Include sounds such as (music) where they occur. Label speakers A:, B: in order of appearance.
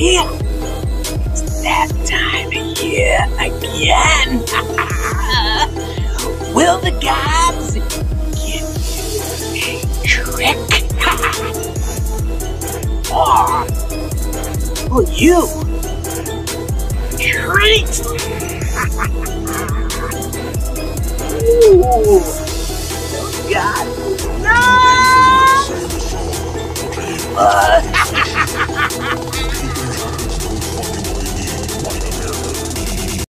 A: Damn! It's that time of year again. (laughs) Will the gods give you a trick? (laughs) or will you treat? (laughs) Ooh, God, no! Uh,